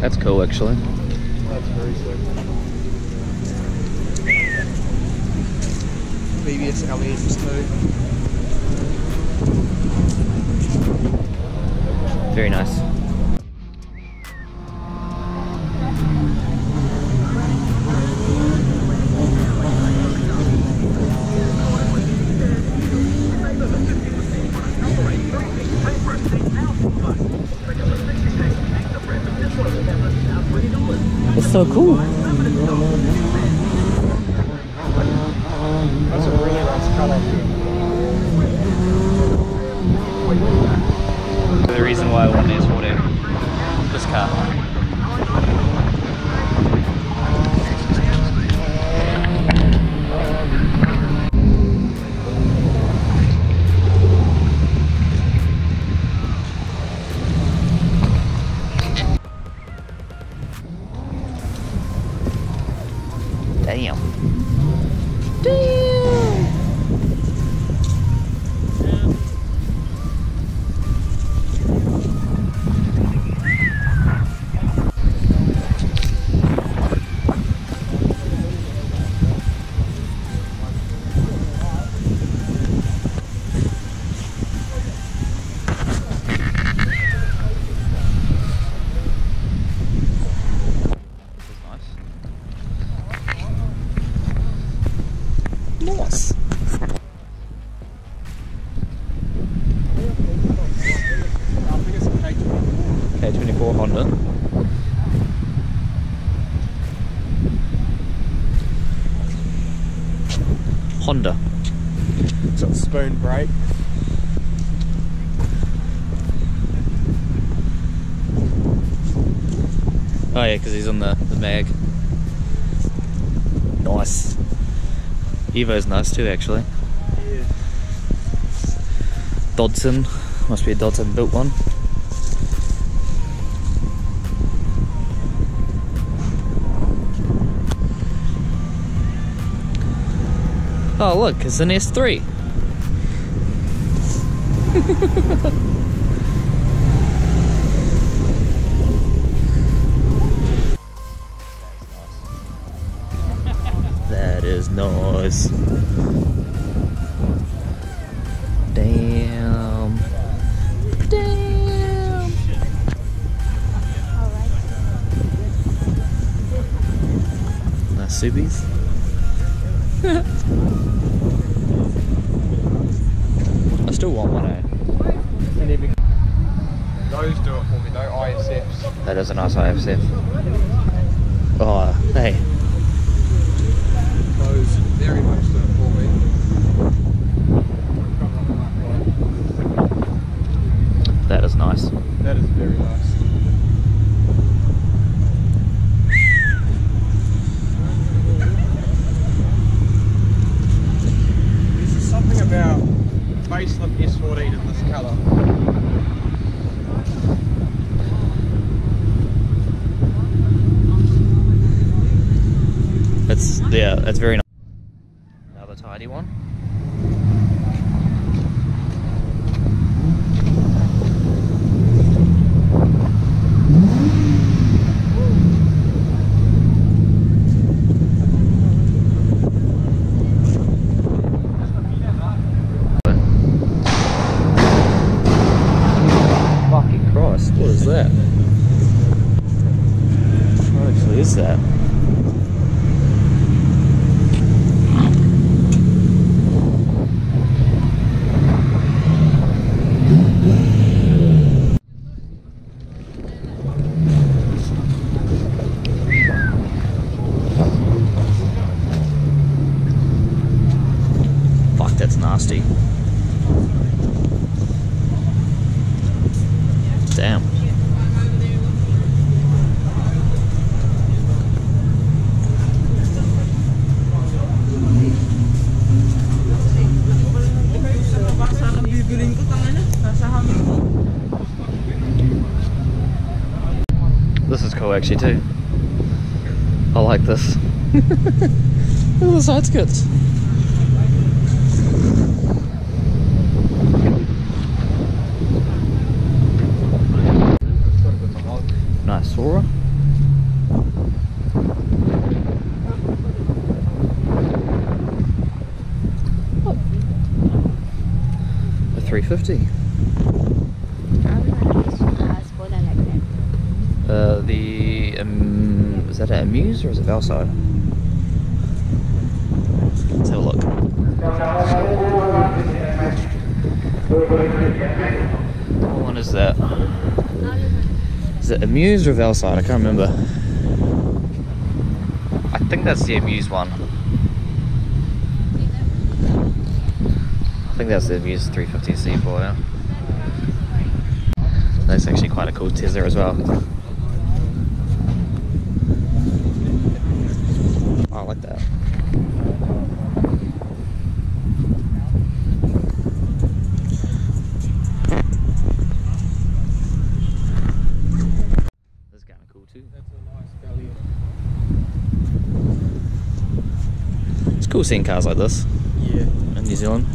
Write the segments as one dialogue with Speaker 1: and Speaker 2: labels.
Speaker 1: That's cool, actually.
Speaker 2: That's very sick. BBS LEDs too.
Speaker 1: Very nice. So cool.
Speaker 2: That's a really nice colour.
Speaker 1: The reason why I want whatever. This car.
Speaker 2: Maranhão.
Speaker 1: Tchau. Honda.
Speaker 2: It's got spoon brake.
Speaker 1: Oh yeah, because he's on the, the mag. Nice. Evo's nice too, actually.
Speaker 2: Yeah.
Speaker 1: Dodson. Must be a Dodson built one. Oh look, it's an S3. That is nice. I still want one, eh?
Speaker 2: Those do it for me, no ISFs.
Speaker 1: That is a nice IFCF. Oh, hey.
Speaker 2: Those very much do it for me.
Speaker 1: That is nice.
Speaker 2: That is very nice. About facelift S14 in this colour.
Speaker 1: That's, yeah, that's very nice. Another tidy one. Fucking Christ, what is that? What actually is that? Fuck, that's nasty. Damn. This is cool actually too. I like this. Look oh, at the side skirts.
Speaker 2: It's got a bit of a hog.
Speaker 1: Nice. Sora. Oh. A 350. Uh, the um, is that Amuse or is it VeilSide? Let's have a look. What one is that? Is it Amuse or VeilSide? I can't remember. I think that's the Amuse one. I think that's the Amuse 350 C4, yeah. That's actually quite a cool Tesla as well. I like. That's kind of cool too.
Speaker 2: That's a nice Valiant.
Speaker 1: It's cool seeing cars like this
Speaker 2: Yeah.
Speaker 1: in New Zealand.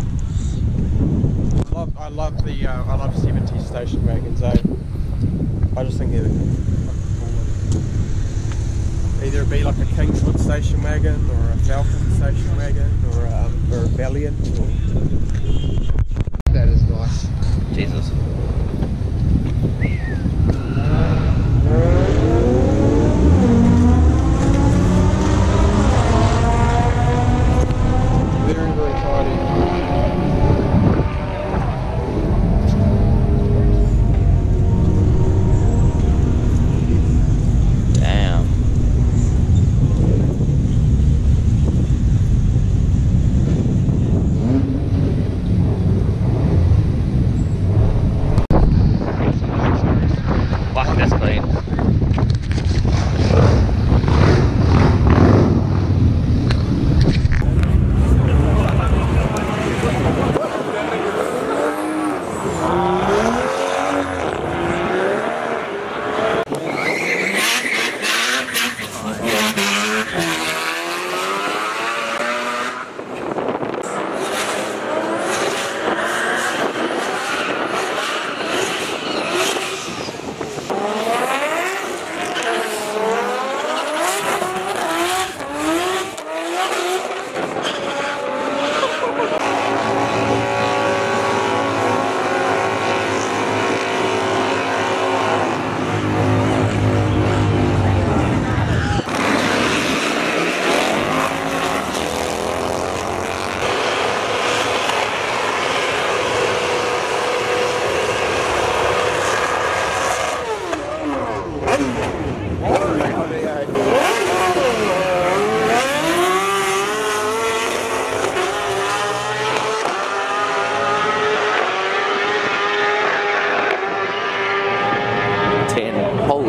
Speaker 2: I love, I love the, uh, I love 70s station wagons, eh? I just think they're fucking cool. Either it be like a Kingswood station wagon, or a Falcon station wagon, or, um, or a Valiant, or...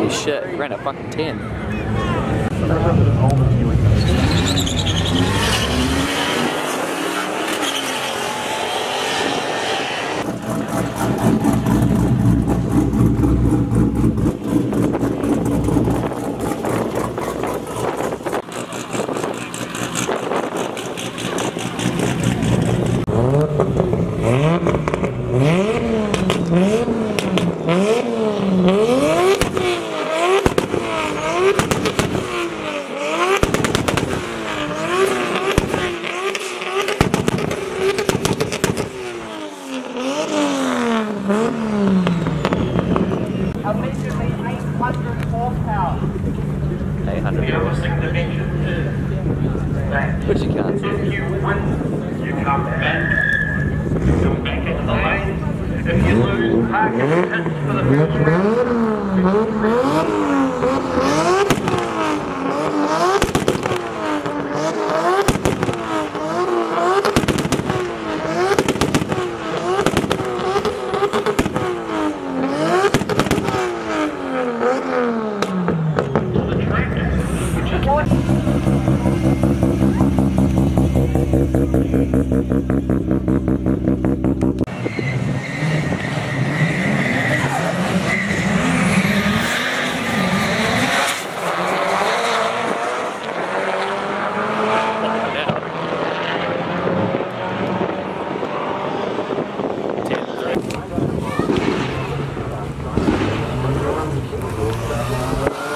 Speaker 1: Holy shit, ran a fucking
Speaker 3: 10. Mm-hmm.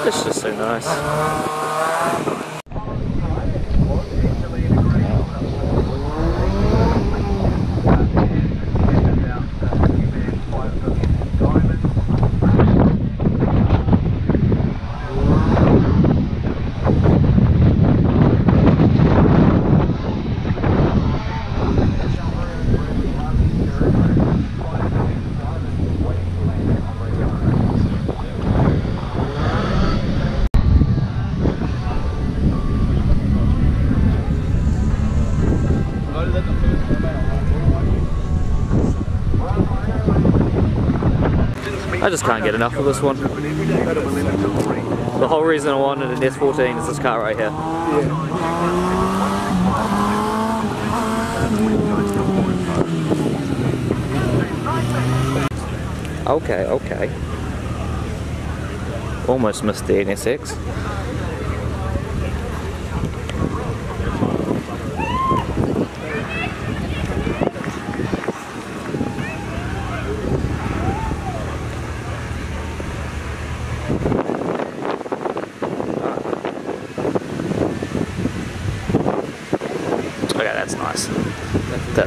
Speaker 1: It's just so nice. I just can't get enough of this one. The whole reason I wanted an S14 is this car right here. Okay, okay. Almost missed the NSX.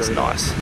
Speaker 1: That's nice.